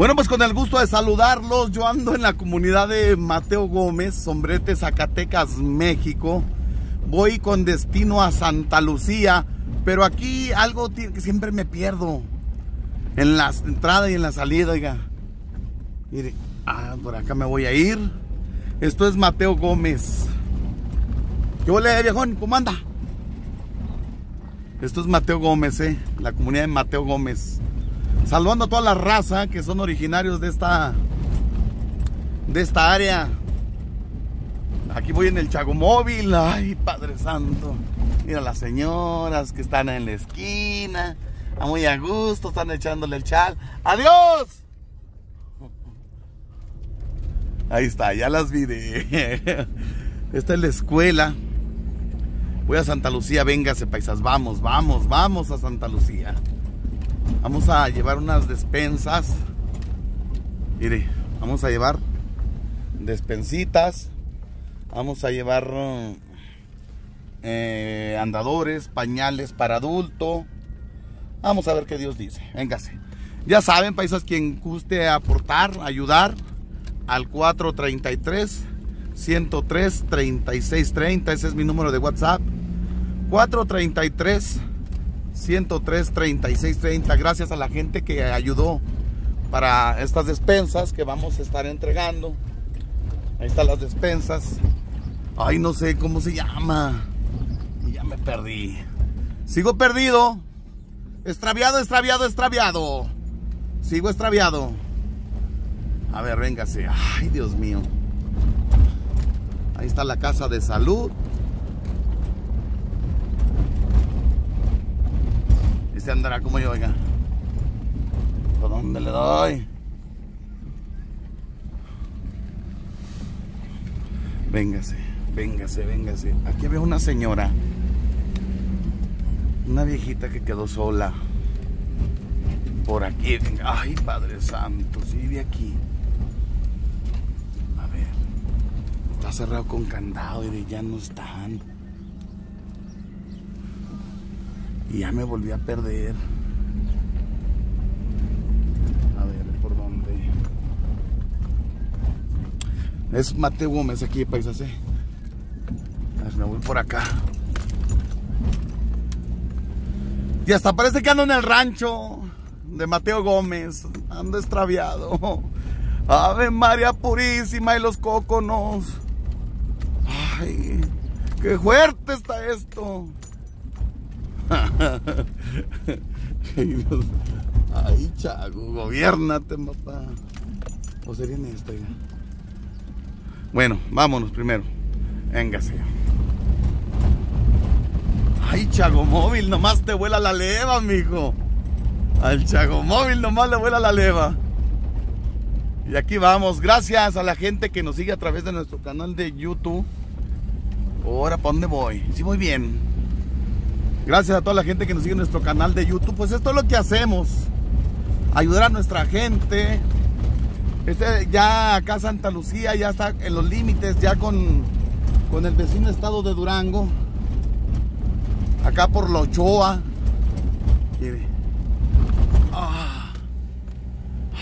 Bueno, pues con el gusto de saludarlos, yo ando en la comunidad de Mateo Gómez, Sombrete, Zacatecas, México. Voy con destino a Santa Lucía, pero aquí algo que siempre me pierdo. En la entrada y en la salida, oiga. Mire, ah, por acá me voy a ir. Esto es Mateo Gómez. ¿Qué huele, viejón? ¿Cómo anda? Esto es Mateo Gómez, ¿eh? La comunidad de Mateo Gómez. Saludando a toda la raza que son originarios de esta de esta área. Aquí voy en el Chagomóvil. Ay, Padre Santo. Mira las señoras que están en la esquina. A muy a gusto, están echándole el chal. ¡Adiós! Ahí está, ya las vi. Esta es la escuela. Voy a Santa Lucía, véngase paisas, vamos, vamos, vamos a Santa Lucía. Vamos a llevar unas despensas. Mire, vamos a llevar despensitas. Vamos a llevar eh, andadores, pañales para adulto. Vamos a ver qué Dios dice. Véngase. Ya saben, paisas, quien guste aportar, ayudar al 433 103 3630. Ese es mi número de WhatsApp. 433 103 3630. Gracias a la gente que ayudó para estas despensas que vamos a estar entregando. Ahí están las despensas. Ay, no sé cómo se llama. Ya me perdí. Sigo perdido. Extraviado, extraviado, extraviado. Sigo extraviado. A ver, véngase. Ay, Dios mío. Ahí está la casa de salud. Andará como yo, oiga. ¿Por dónde le doy? Véngase, véngase, véngase. Aquí veo una señora. Una viejita que quedó sola. Por aquí. Ay, Padre Santo, sí, de aquí. A ver. Está cerrado con candado y de ya no están. Y ya me volví a perder. A ver, ¿por dónde? Es Mateo Gómez aquí, paisas, ¿eh? Me voy por acá. Y hasta parece que ando en el rancho de Mateo Gómez. Ando extraviado. Ave María Purísima y los cóconos. Ay, qué fuerte está esto. Ay, chago, gobiernate, papá. O esta ya. Bueno, vámonos primero. Véngase. Ay, Chago Móvil, nomás te vuela la leva, mijo. Al Chago Móvil nomás le vuela la leva. Y aquí vamos. Gracias a la gente que nos sigue a través de nuestro canal de YouTube. Ahora, ¿para dónde voy? Sí, voy bien. Gracias a toda la gente que nos sigue en nuestro canal de YouTube. Pues esto es lo que hacemos. Ayudar a nuestra gente. Este, ya acá Santa Lucía ya está en los límites, ya con, con el vecino estado de Durango. Acá por la Ochoa. Mire. Ah.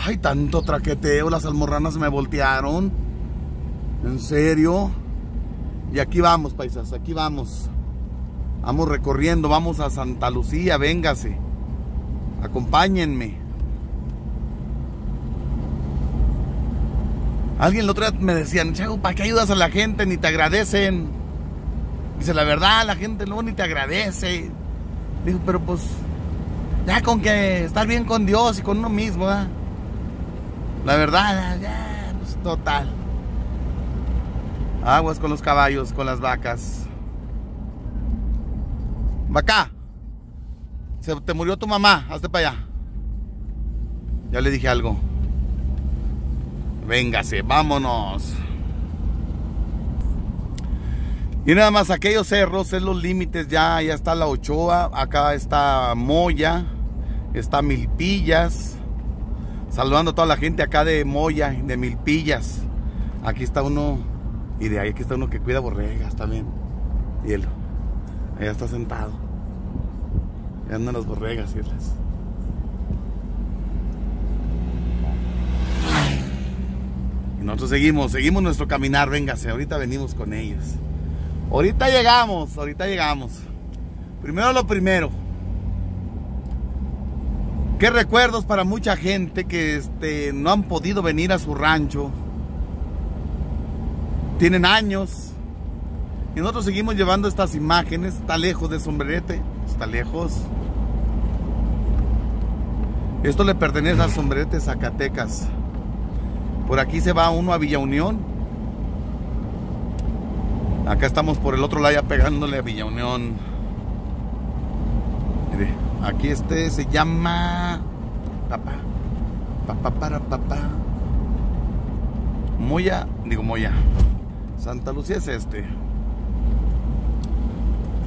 Ay, tanto traqueteo. Las almorranas me voltearon. En serio. Y aquí vamos, paisas. Aquí vamos. Vamos recorriendo. Vamos a Santa Lucía. Véngase. Acompáñenme. Alguien otro día me decían, Chago, ¿para qué ayudas a la gente? Ni te agradecen. Dice, la verdad, la gente luego ni te agradece. Dijo, pero pues, ya con que estar bien con Dios y con uno mismo. La verdad, ya, pues, total. Aguas con los caballos, con las vacas. Vaca, se te murió tu mamá, hazte para allá. Ya le dije algo. Véngase, vámonos. Y nada más aquellos cerros es los límites, ya, ya está la Ochoa, acá está Moya, está Milpillas. Saludando a toda la gente acá de Moya, de Milpillas. Aquí está uno, y de ahí aquí está uno que cuida borregas también. Él, allá está sentado. Y andan las borregas, y las... Nosotros seguimos, seguimos nuestro caminar, véngase, ahorita venimos con ellos. Ahorita llegamos, ahorita llegamos. Primero lo primero. Qué recuerdos para mucha gente que este, no han podido venir a su rancho. Tienen años. Y nosotros seguimos llevando estas imágenes. Está lejos de sombrerete. Está lejos. Esto le pertenece a sombrerete Zacatecas. Por aquí se va uno a Villa Unión. Acá estamos por el otro lado ya pegándole a Villa Unión. Mire, aquí este se llama papá. Papá para papá. Moya, digo Moya. Santa Lucía es este.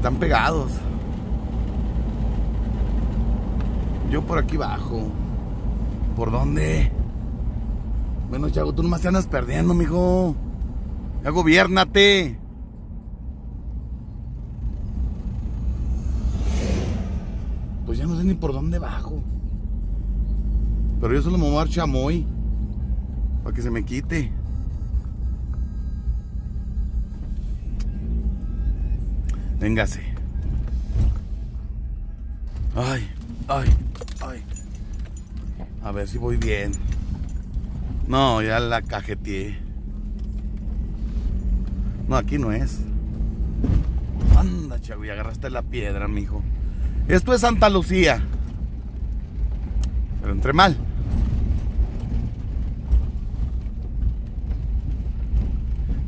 Están pegados. Yo por aquí bajo. ¿Por dónde? Bueno, Chago, tú nomás te andas perdiendo, mijo. Ya gobiernate. Pues ya no sé ni por dónde bajo. Pero yo solo me voy a dar chamoy. Para que se me quite. Véngase. Ay, ay, ay. A ver si voy bien. No, ya la cajeteé. No, aquí no es. Anda, chavo, y agarraste la piedra, mijo. Esto es Santa Lucía. Pero entre mal.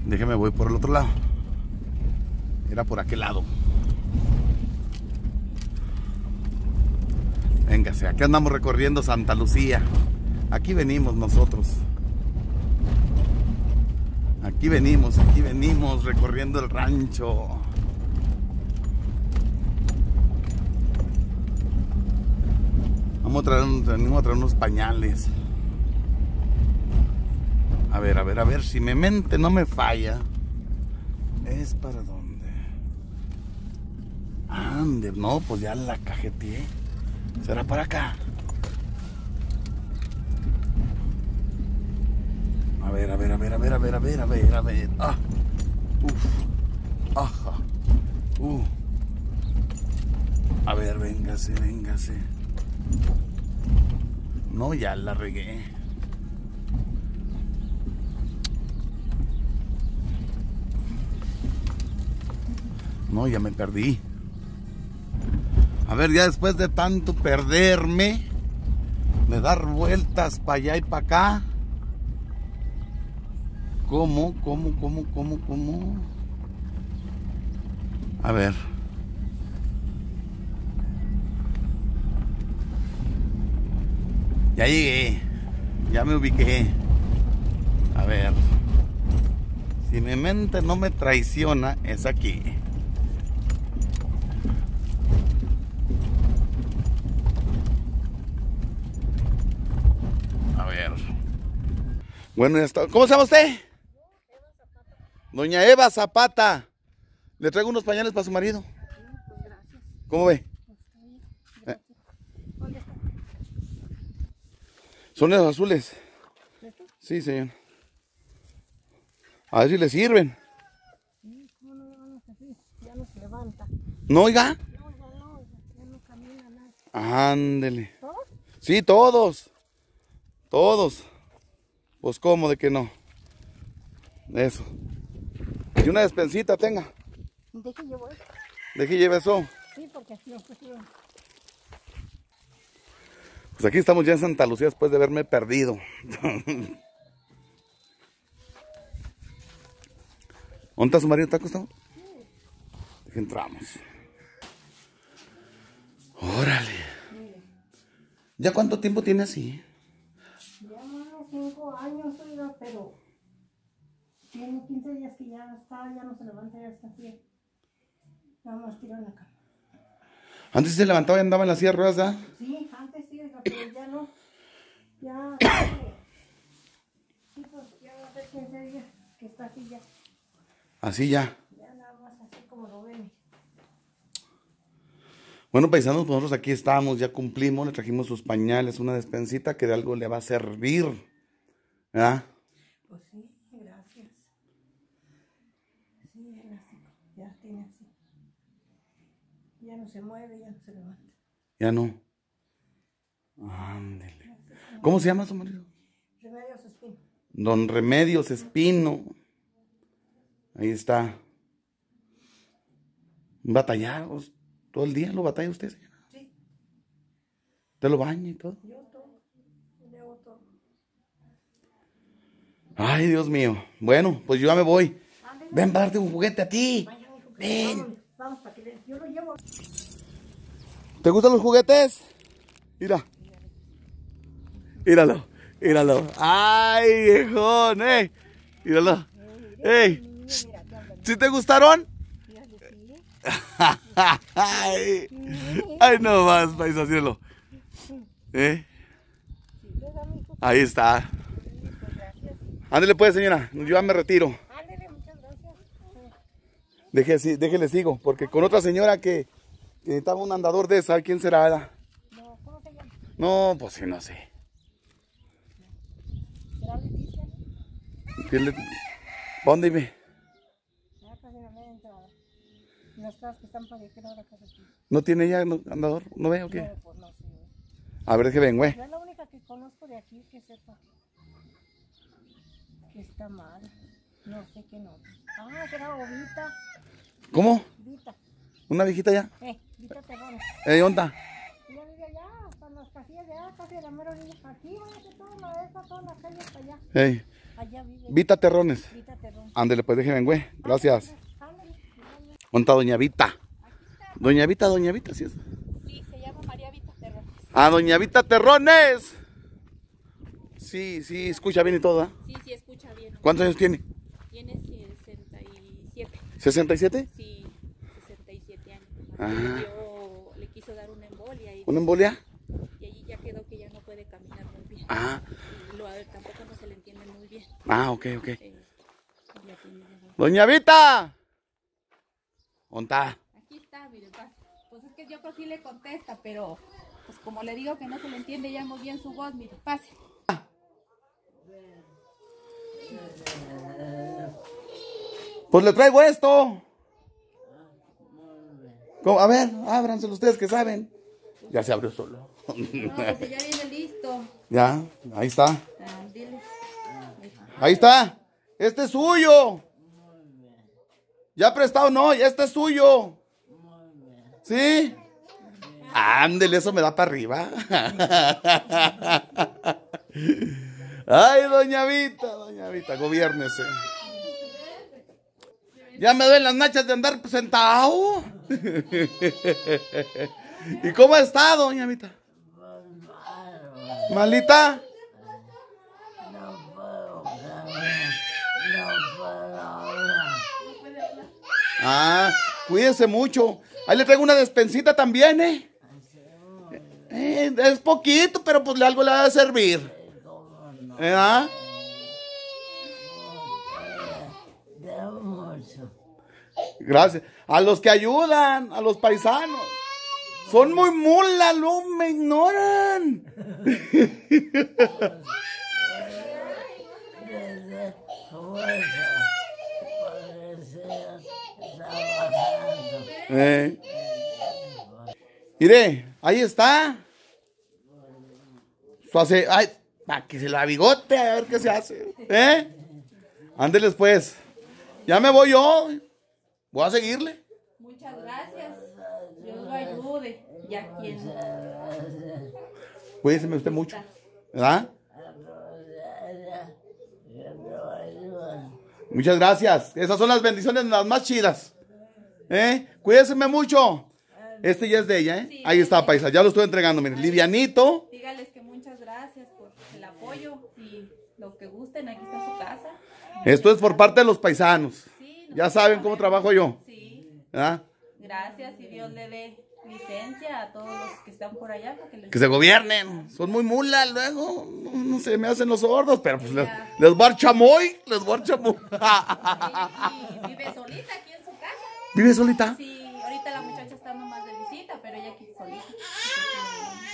Déjeme, voy por el otro lado. Era por aquel lado. Véngase, aquí andamos recorriendo Santa Lucía. Aquí venimos nosotros. Aquí venimos, aquí venimos recorriendo el rancho. Vamos a traer, venimos a traer unos pañales. A ver, a ver, a ver, si mi mente no me falla. ¿Es para dónde? Ande, no, pues ya la cajeteé. ¿Será para acá? A ver, a ver, a ver, a ver, a ver, a ver, a ver, a ver. Ah. Uf. Ajá. Uh. A ver, véngase, véngase. No, ya la regué. No, ya me perdí. A ver, ya después de tanto perderme, de dar vueltas para allá y para acá. ¿Cómo? ¿Cómo? ¿Cómo? ¿Cómo? ¿Cómo? A ver. Ya llegué. Ya me ubiqué. A ver. Si mi mente no me traiciona, es aquí. A ver. Bueno, ya está. ¿Cómo se llama usted? Doña Eva Zapata. Le traigo unos pañales para su marido. ¿Cómo ve? Eh. Son los azules. Sí, señor. A ver si le sirven. No. ¿No, oiga? No, no, ya no camina nada. Ándele. ¿Todos? Sí, todos. Todos. Pues cómo de que no. Eso. Y una despensita tenga. Deje yo voy. De aquí lleve eso. Sí, porque así no pusieron. Pues aquí estamos ya en Santa Lucía después de haberme perdido. ¿Dónde está su marido? ¿Está acostado? Aquí entramos. Órale. ¿Ya cuánto tiempo tiene así? Ya más de cinco años, oiga, pero tiene 15 días que ya está, ya no se levanta, ya está así. Nada más tira en la cama. Antes se levantaba y andaba en la silla de ruedas, ¿verdad? Sí, antes sí, pero ya no. Ya. Sí, pues ya va a ser 15 días que está así ya. Así ya. Ya nada más así como lo ven. Bueno, paisanos, pues nosotros aquí estamos, ya cumplimos, le trajimos sus pañales, una despensita que de algo le va a servir. ¿Verdad? Pues sí. Ya no se mueve, ya no se levanta. Ya no. Ándele. ¿Cómo se llama su marido? Remedios Espino. Don Remedios Espino. Ahí está. Batallados. Todo el día lo batalla usted, señora. Sí, Te lo baña y todo. yo todo. Todo. Ay, Dios mío. Bueno, pues yo ya me voy. Ven para darte un juguete a ti. Ven. Vamos, para que. Yo lo llevo. ¿Te gustan los juguetes? Mira. Míralo. Míralo. Ay, viejón, eh. Míralo. Ey. ¿Sí te gustaron? Ay, ay no más, paisa cielo. ¿Eh? Ahí está. Ándale pues, señora. Yo ya me retiro. Sí, déjele sigo, porque con otra señora que, que necesitaba un andador de esa, ¿quién será? ella? No, ¿cómo se llama? No, pues sí, no sé. ¿Será Leticia? ¿Quién le- ¿Pa' dónde vive? Ah, casi en. Las casas que están para que no la casa aquí. ¿No tiene ya andador? ¿No ve o qué? No, pues no sé. A ver, que ven, güey. Yo es la única que conozco de aquí que sepa que está mal. No sé qué no. Ah, que era Vita. ¿Cómo? Vita. ¿Una viejita ya? Eh, Vita Terrón. ¿Eh, onda? Ella vive allá, hasta en las casillas de allá, casi de la mera orilla. Aquí, váyase toda la esa, toda la calle hasta allá. Ey, Allá vive Vita Terrones. Vita Terrón. Ándele, pues déjeme, güey. Gracias. Ándale, ándale. ¿Dónde está Doña Vita? Doña Vita, Doña Vita, sí es. Sí, se llama María Vita Terrones. ¡Ah, Doña Vita Terrones! Sí, sí, escucha bien y todo, ¿ah? Sí, sí, escucha bien. ¿Cuántos años tiene? Tiene 67. ¿67? Sí, 67 años. Ah. Le, dio- le quiso dar una embolia y, ¿Una embolia? y allí ya quedó que ya no puede caminar muy bien. Ah, Y lo, tampoco no se le entiende muy bien. ah, ok, ok. Eh, Doña Vita. ¿Dónde está? Aquí está, mire. Pues es que yo que sí le contesta, pero pues como le digo que no se le entiende ya muy bien su voz, mire, pase. Pues le traigo esto. ¿Cómo? A ver, ábranselo ustedes que saben. Ya se abrió solo. No, pues ya viene listo. ya, ahí está. Ah, dile. Ahí está. Este es suyo. Ya prestado, no, ya este es suyo. ¿Sí? Ándele, eso me da para arriba. Ay, doña Vita, doña Vita, gobiernese. Ya me duelen las nachas de andar sentado. ¿Y cómo está, doña Vita? ¿Malita? Ah, cuídese mucho. Ahí le traigo una despensita también, ¿eh? Eh, es poquito, pero pues algo le va a servir. ¿Eh, ah? Gracias. A los que ayudan, a los paisanos. Son muy mulas, no me ignoran. Eh. Mire, ahí está. Su hace, ay, para que se la bigote, a ver qué se hace. ¿Eh? Ándeles pues. Ya me voy yo. Voy a seguirle. Muchas gracias. Dios lo ayude. Ya quien. Cuídese usted mucho. ¿Verdad? Muchas gracias. Esas son las bendiciones las más chidas. ¿Eh? Cuídeseme mucho. Este ya es de ella, ¿eh? Sí, Ahí está, paisa. Ya lo estoy entregando, miren. Livianito. Dígales que muchas gracias por el apoyo y lo que gusten. Aquí está su casa. Esto es por parte de los paisanos. Sí, Ya saben cómo trabajo yo. Sí, ¿Verdad? gracias y Dios le dé licencia a todos los que están por allá. Porque les... Que se gobiernen. Son muy mulas luego. No, no sé, me hacen los sordos, pero pues les, les voy a dar chamoy. Les voy a dar chamoy. Y vive solita aquí en su casa. ¿Vive solita? Sí, ahorita la muchacha está nomás de visita, pero ella aquí solita.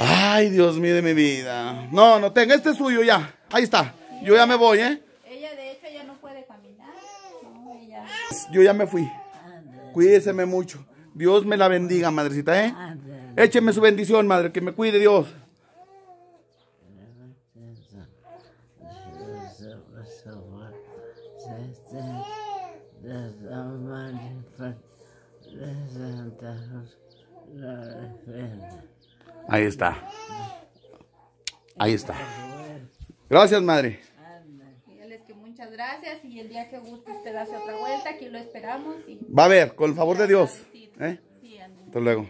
Ay, Dios mío de mi vida. No, no tenga, este es suyo ya. Ahí está. Yo ya me voy, ¿eh? Ella de hecho ya no puede caminar. No, ella... Yo ya me fui. Cuídeseme mucho. Dios me la bendiga, madrecita, ¿eh? Écheme su bendición, madre, que me cuide Dios. Ahí está. Ahí está. Gracias, madre. Dígales que muchas gracias y el día que guste usted hace otra vuelta, aquí lo esperamos. Y... Va a ver, con el favor de Dios. ¿eh? Hasta luego.